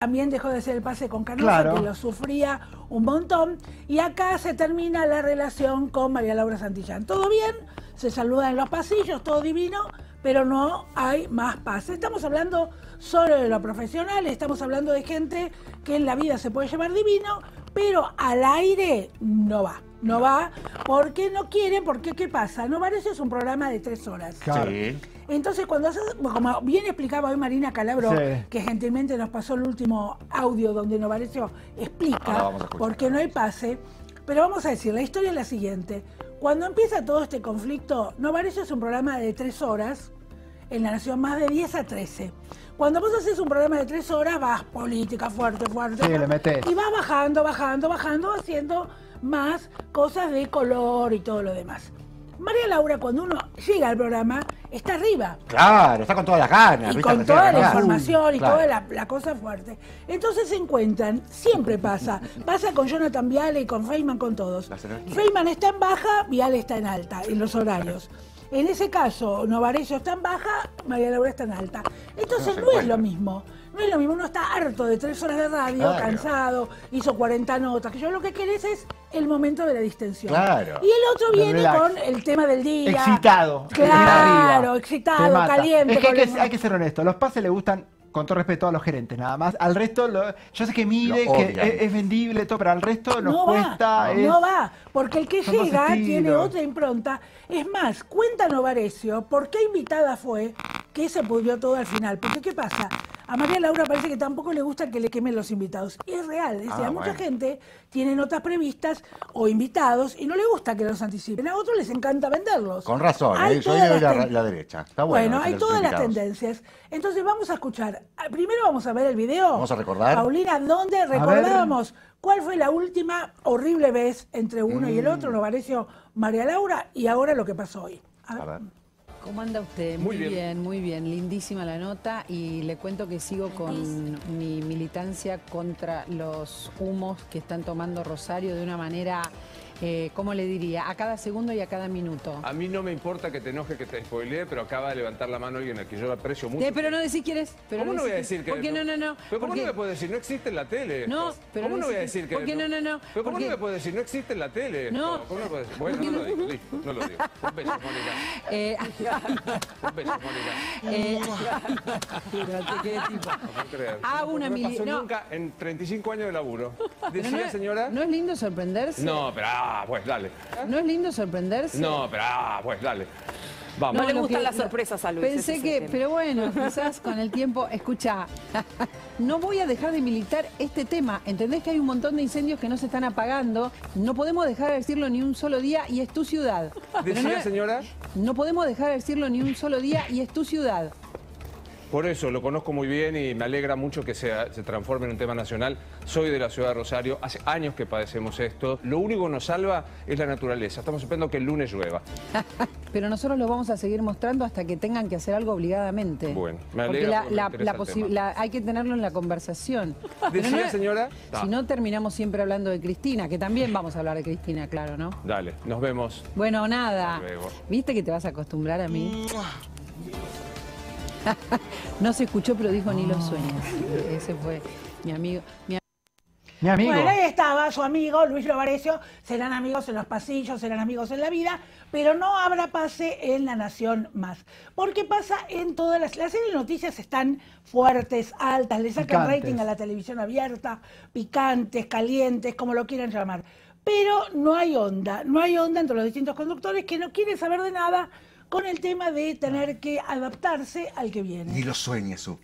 también dejó de ser el pase con Canosa, que lo sufría un montón. Y acá se termina la relación con María Laura Santillán. Todo bien, se saludan en los pasillos, todo divino, pero no hay más paz. Estamos hablando solo de lo profesional, estamos hablando de gente que en la vida se puede llevar divino, pero al aire no va. No va porque no quieren, porque ¿qué pasa? No es un programa de tres horas. Sí. Entonces, cuando como bien explicaba hoy Marina Calabro, que gentilmente nos pasó el último audio donde Novarecio explica por qué no hay pase, pero vamos a decir, la historia es la siguiente. Cuando empieza todo este conflicto, Novarecio es un programa de tres horas, en la Nación más de 10 a 13. Cuando vos haces un programa de tres horas, vas política fuerte, fuerte. Sí, le metes. Y vas bajando, bajando, bajando, haciendo más cosas de color y todo lo demás. María Laura, cuando uno llega al programa, está arriba. Claro, está con todas las ganas. Y con toda la información y toda la, cosa fuerte. Entonces se encuentran, siempre pasa. Pasa con Jonathan Viale y con Feynman, con todos. Feynman está en baja, Viale está en alta, en los horarios. En ese caso, Novarecio está en baja, María Laura está en alta. Entonces no es lo mismo. No es lo mismo, uno está harto de tres horas de radio, cansado, hizo 40 notas, que yo lo que querés es el momento de la distensión. Claro. Y el otro viene con el tema del día. Excitado. Claro, excitado, caliente. Es que hay, que hay que ser honesto, los pases le gustan con todo respeto a los gerentes, nada más. Al resto, yo sé que mide, que es, vendible, todo, pero al resto nos no cuesta. Va, No va, porque el que llega tiene otra impronta. Es más, cuenta Novarecio por qué invitada fue que se pudrió todo al final. Porque, ¿qué pasa? A María Laura parece que tampoco le gusta que le quemen los invitados. Y es real, es decir, ah, mucha gente tiene notas previstas o invitados y no le gusta que los anticipen. A otros les encanta venderlos. Con razón, ¿eh? yo la, derecha. Está bueno. Bueno, hay todas las tendencias. Entonces vamos a escuchar. Ah, primero vamos a ver el video. Vamos a recordar. Paulina, ¿dónde recordábamos cuál fue la última horrible vez entre uno y el mm. otro? Nos pareció María Laura y ahora lo que pasó hoy. A ver. ¿Cómo anda usted? Muy, bien. muy bien. Lindísima la nota y le cuento que sigo con mi militancia contra los humos que están tomando Rosario de una manera eh, ¿cómo le diría? A cada segundo y a cada minuto. A mí no me importa que te enoje, que te spoilee, pero acaba de levantar la mano alguien al que yo aprecio mucho. pero no decir quién es. ¿Cómo no, voy a decir que...? ¿Por qué no, no, no? ¿Pero cómo no me puede decir? No existe en la tele. No, pero ¿Cómo no, voy a decir que...? ¿Por qué no, no, no? ¿Pero cómo no me puede decir? No existe en la tele. No. ¿Cómo no puede decir? Bueno, no lo digo, listo, no lo digo. Un beso, Mónica. Eh... Un beso, Mónica. Eh... ¿Qué tipo? No. Hago una no me pasó nunca en 35 años de laburo. ¿Decía, señora? ¿No es lindo sorprenderse? No, pero ah, pues dale. ¿No es lindo sorprenderse? No, pero ah, pues dale. Vamos. No, le gustan las sorpresas a Luis. Pensé que, pero bueno, quizás con el tiempo, escucha, no voy a dejar de militar este tema. ¿Entendés que hay un montón de incendios que no se están apagando? No podemos dejar de decirlo ni un solo día y es tu ciudad. ¿Decía, señora? No podemos dejar de decirlo ni un solo día y es tu ciudad. Por eso lo conozco muy bien y me alegra mucho que se transforme en un tema nacional. Soy de la ciudad de Rosario, hace años que padecemos esto. Lo único que nos salva es la naturaleza. Estamos esperando que el lunes llueva. Pero nosotros lo vamos a seguir mostrando hasta que tengan que hacer algo obligadamente. Bueno, me alegra. Porque la, hay que tenerlo en la conversación. ¿Decía, señora? Si no, terminamos siempre hablando de Cristina, que también vamos a hablar de Cristina, claro, ¿no? Dale, nos vemos. Bueno, nada. ¿Viste que te vas a acostumbrar a mí? no se escuchó, pero dijo ni los sueños. Ese fue mi amigo. Mi, amigo. Bueno, ahí estaba su amigo Luis Lovarecio. Serán amigos en los pasillos, serán amigos en la vida, pero no habrá pase en La Nación más. Porque pasa en todas las. Las series de noticias están fuertes, altas, le sacan rating a la televisión abierta, picantes, calientes, como lo quieran llamar. Pero no hay onda, no hay onda entre los distintos conductores que no quieren saber de nada con el tema de tener que adaptarse al que viene. Ni lo sueñes, su.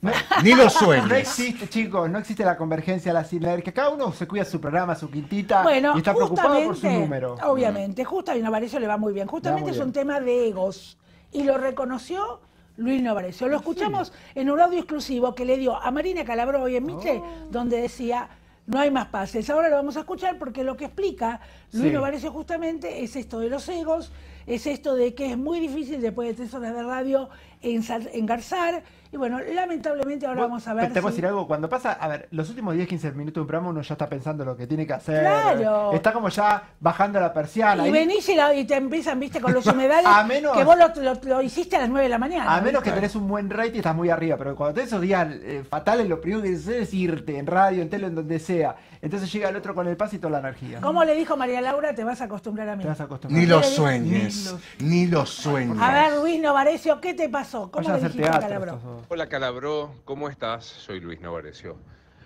Ni lo sueñes. No existe, chicos, no existe la convergencia, la sinergia. Cada uno se cuida su programa, su quintita y está preocupado por su número. Obviamente, justo a Novarecio le va muy bien. Justamente es un tema de egos. Y lo reconoció Luis Novarecio. Lo escuchamos en un audio exclusivo que le dio a Marina Calabro hoy en Miche, oh. donde decía no hay más pases. Ahora lo vamos a escuchar porque lo que explica Luis Novarecio justamente es esto de los egos es esto de que es muy difícil después de tres horas de radio engarzar. Y bueno, lamentablemente ahora vamos a ver. Te voy a decir algo, cuando pasa, a ver, los últimos 10, 15 minutos de un programa uno ya está pensando lo que tiene que hacer. Claro. Está como ya bajando la persiana. Y, venís y, te empiezan, viste, con los humedales que vos lo, hiciste a las 9 de la mañana. A menos que tenés un buen rating y estás muy arriba, pero cuando tenés esos días eh, fatales, lo primero que haces es irte en radio, en tele, en donde sea. Entonces llega el otro con el pase y toda la energía. Como le dijo María Laura, te vas a acostumbrar a mí. Te vas a acostumbrar. Ni lo sueñes, ni lo sueñes. A ver, Luis Novarecio, ¿qué te pasó? ¿Cómo le dijiste a Calabró? Hola Calabró, ¿cómo estás? Soy Luis Novarecio.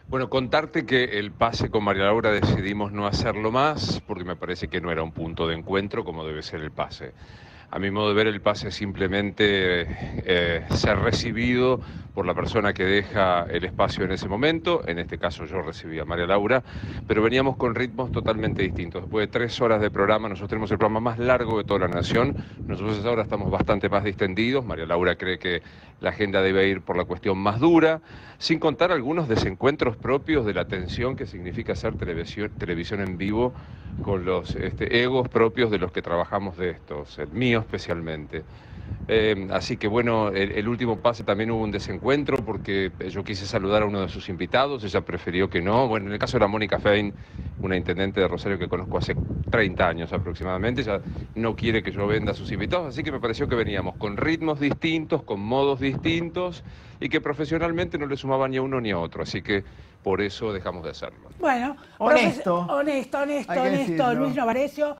Bueno, contarte que el pase con María Laura decidimos no hacerlo más porque me parece que no era un punto de encuentro como debe ser el pase. A mi modo de ver, el pase es simplemente eh, ser recibido por la persona que deja el espacio en ese momento. En este caso yo recibí a María Laura, pero veníamos con ritmos totalmente distintos. Después de tres horas de programa, nosotros tenemos el programa más largo de toda la nación. Nosotros ahora estamos bastante más distendidos. María Laura cree que la agenda debe ir por la cuestión más dura, sin contar algunos desencuentros propios de la tensión que significa hacer televisión, televisión en vivo con los este, egos propios de los que trabajamos de estos, el mío especialmente. Eh, así que bueno, el, último pase también hubo un desencuentro porque yo quise saludar a uno de sus invitados, ella prefirió que no. Bueno, en el caso era Mónica Fein, una intendente de Rosario que conozco hace 30 años aproximadamente, ella no quiere que yo venda a sus invitados, así que me pareció que veníamos con ritmos distintos, con modos distintos y que profesionalmente no le sumaba ni a uno ni a otro. Así que por eso dejamos de hacerlo. Bueno, honesto, honesto, honesto, honesto, Luis Novarecio.